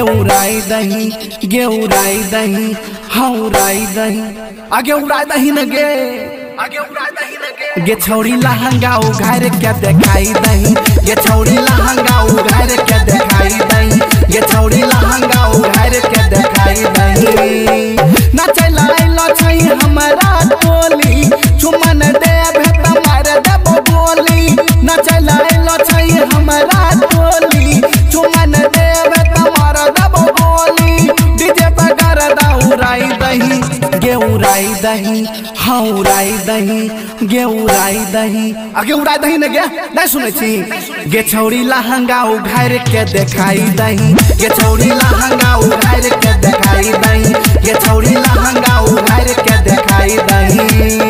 गेउराई दही गेउराई दही हौराई दही। आगे उड़ाई दही न गे न गे छौड़ी लहंगा उघार के देखाई दही गे छौड़ी लहंगा उघार के देखाई दही गे छौड़ी लहंगा उघार के देखाई दही। आइलो छै हमरा दही गेउराई दही हौराई दही गेउराई दही। आ गेउराई दही न गे? नहीं सुनै छी। गे छौरी लहंगा उघार के देखाई दही। गे छौरी लहंगा उघार के देखाई दही। गे छौरी लहंगा उघार के देखाई दही।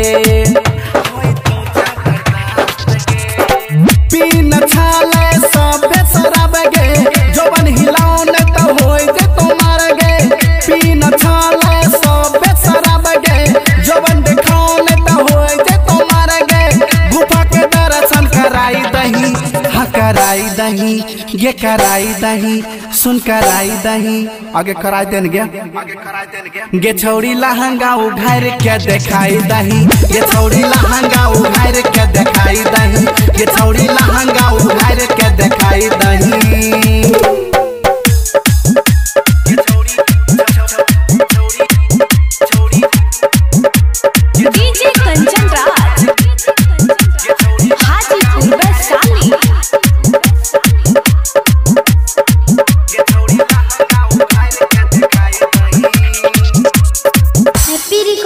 ज़बरदस्त ये कराई दही सुन कराई दही। आगे कराई देन गया। आगे कराई देन गे गे छौड़ी लहंगा उघार के दिखाई दही। गे छौड़ी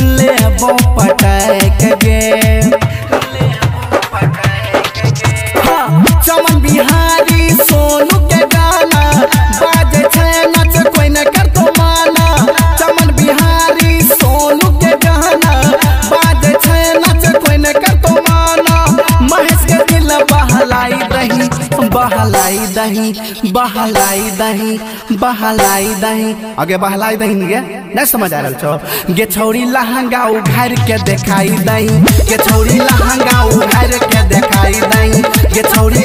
ले पटाए गे बहलाई दही बहलाई दही बहलाई दही। आगे बहलाई दही नहीं नहीं समझ आ रहा छो। गे छौड़ी लहंगा उघार के देखाई दही, गे छौड़ी लहंगा उघार के देखाई दही, गे छौड़ी